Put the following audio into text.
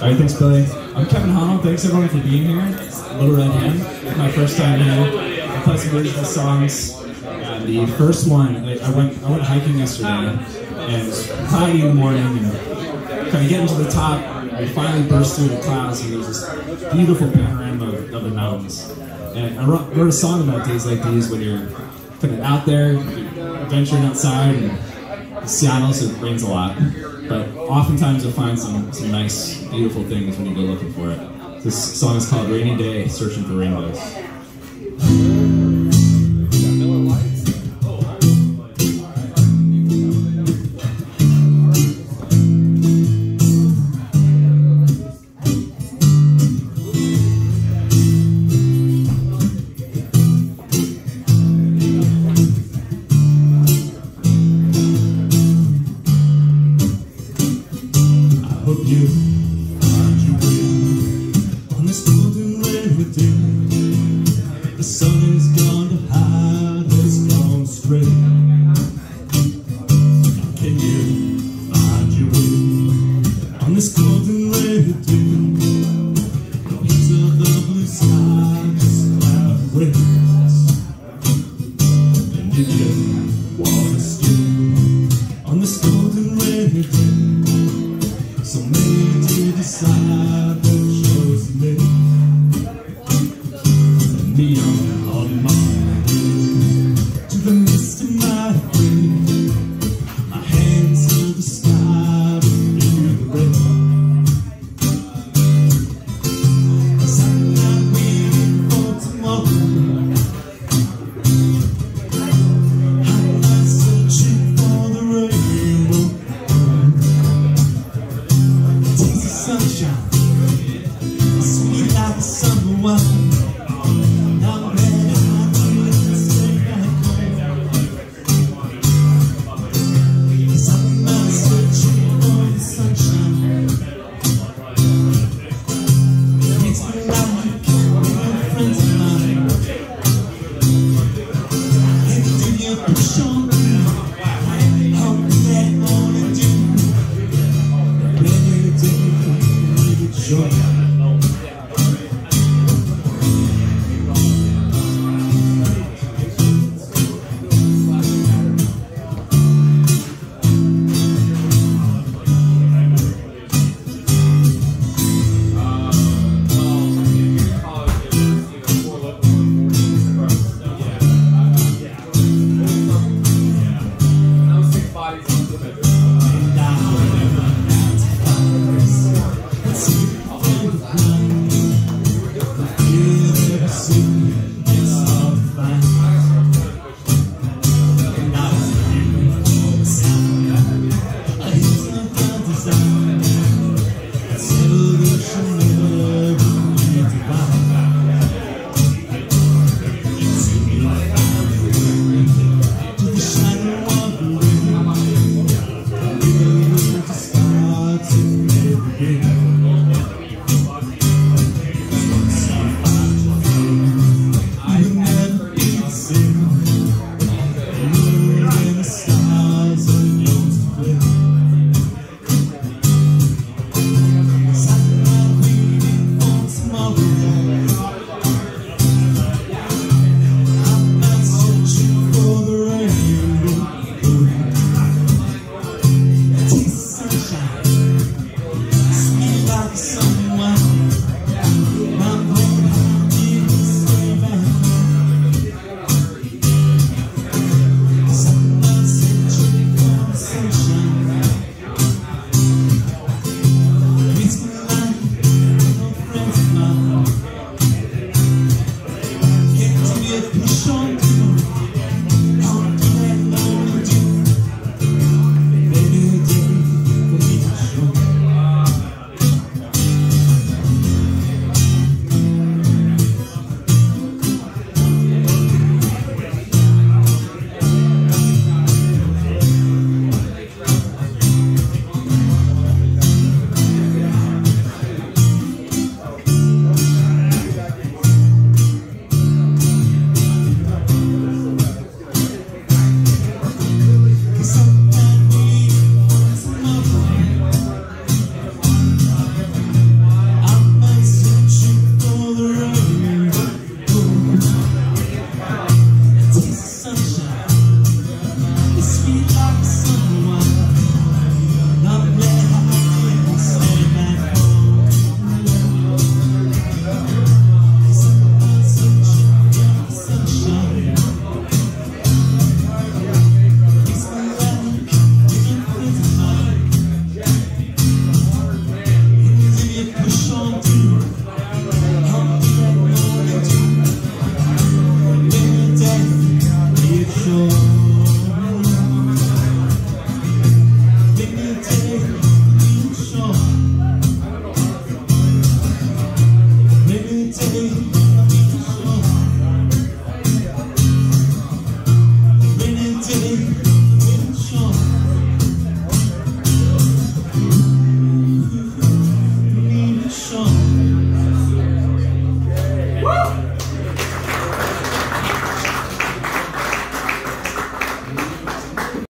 All right, thanks, Billy. I'm Kevin Honold. Thanks everyone for being here. Little Red Hen, my first time here. I played some original songs. Uh, the first one, I, I went I went hiking yesterday, and cloudy in the morning. You know, kind of getting to the top. We finally burst through the clouds, and there's this beautiful panorama of, of the mountains. And I wrote, wrote a song about days like these when you're kind of out there, venturing outside, and Seattle, so it rains a lot. But oftentimes you'll find some, some nice, beautiful things when you go looking for it. This song is called Rainy Day, Searching for Rainbows. The sun is gone to hide, it's gone straight. Can you find your on this day? The blue. And if you want to stay on this day, so decide.